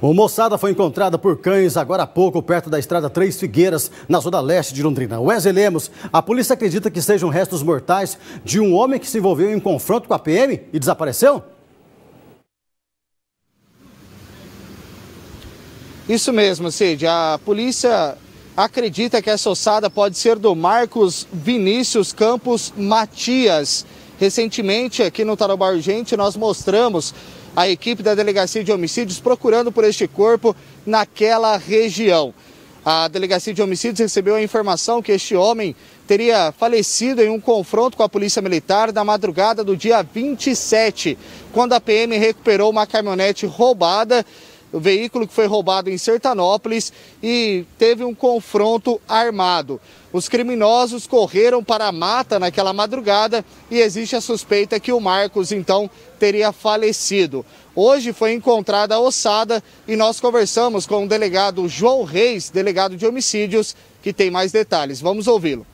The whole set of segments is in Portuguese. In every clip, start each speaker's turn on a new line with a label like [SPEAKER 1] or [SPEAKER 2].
[SPEAKER 1] O moçada foi encontrada por cães agora há pouco, perto da estrada Três Figueiras, na zona leste de Londrina. Wesley Lemos, a polícia acredita que sejam restos mortais de um homem que se envolveu em confronto com a PM e desapareceu?
[SPEAKER 2] Isso mesmo, Cid. A polícia acredita que essa ossada pode ser do Marcos Vinícius Campos Matias. Recentemente, aqui no Tarobá Urgente, nós mostramos a equipe da Delegacia de Homicídios procurando por este corpo naquela região. A Delegacia de Homicídios recebeu a informação que este homem teria falecido em um confronto com a Polícia Militar na madrugada do dia 27, quando a PM recuperou uma caminhonete roubada o veículo que foi roubado em Sertanópolis e teve um confronto armado. Os criminosos correram para a mata naquela madrugada e existe a suspeita que o Marcos então teria falecido. Hoje foi encontrada a ossada e nós conversamos com o delegado João Reis, delegado de homicídios, que tem mais detalhes. Vamos ouvi-lo.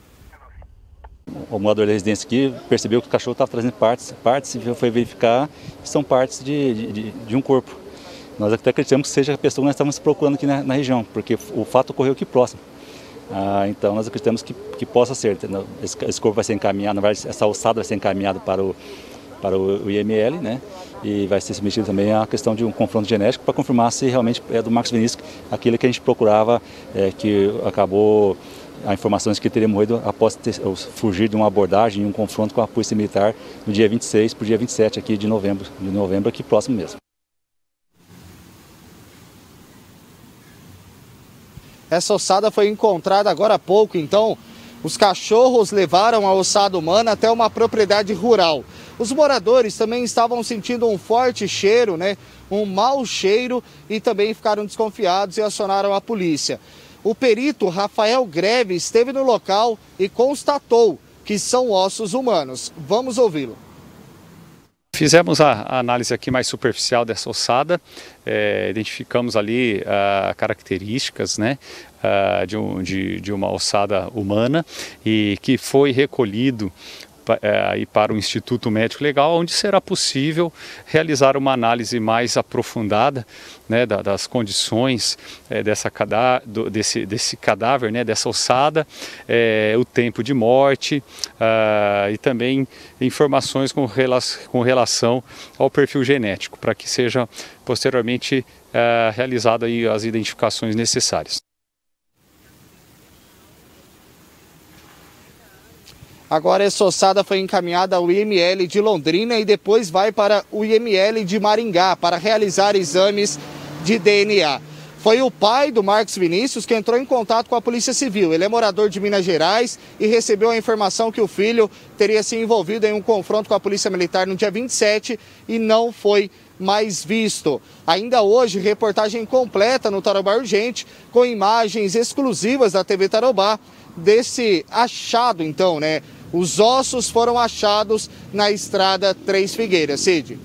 [SPEAKER 3] O morador da residência aqui percebeu que o cachorro estava trazendo partes, partes e foi verificar que são partes de, de, de um corpo. Nós até acreditamos que seja a pessoa que nós estamos procurando aqui na, na região, porque o fato ocorreu aqui próximo. Ah, então nós acreditamos que, que possa ser. Esse, esse, corpo vai ser encaminhado, essa alçada vai ser encaminhada para o, para o, o IML, né? E vai ser submetido também à questão de um confronto genético para confirmar se realmente é do Marcos Vinícius, aquele que a gente procurava, é, que acabou a informações que teria morrido após ter, fugir de uma abordagem e um confronto com a Polícia Militar no dia 26 para o dia 27 aqui de novembro, de novembro aqui próximo mesmo.
[SPEAKER 2] Essa ossada foi encontrada agora há pouco, então os cachorros levaram a ossada humana até uma propriedade rural. Os moradores também estavam sentindo um forte cheiro, né? Um mau cheiro e também ficaram desconfiados e acionaram a polícia. O perito Rafael Greve esteve no local e constatou que são ossos humanos. Vamos ouvi-lo.
[SPEAKER 4] Fizemos a, análise aqui mais superficial dessa ossada, é, identificamos ali uh, características né, uh, de, um, de, de, uma ossada humana e que foi recolhido é, para o Instituto Médico Legal, onde será possível realizar uma análise mais aprofundada né, das condições é, dessa cadá desse, desse cadáver, né, dessa ossada, é, o tempo de morte uh, e também informações com, com relação ao perfil genético, para que seja posteriormente uh, realizada aí as identificações necessárias.
[SPEAKER 2] Agora essa ossada foi encaminhada ao IML de Londrina e depois vai para o IML de Maringá para realizar exames de DNA. Foi o pai do Marcos Vinícius que entrou em contato com a Polícia Civil. Ele é morador de Minas Gerais e recebeu a informação que o filho teria se envolvido em um confronto com a Polícia Militar no dia 27 e não foi mais visto. Ainda hoje, reportagem completa no Tarobá Urgente, com imagens exclusivas da TV Tarobá desse achado, então, né? Os ossos foram achados na estrada Três Figueiras. Cid.